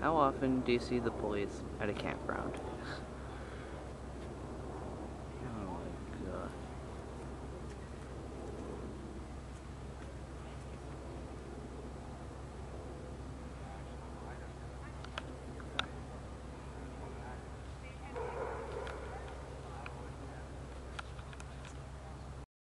How often do you see the police at a campground?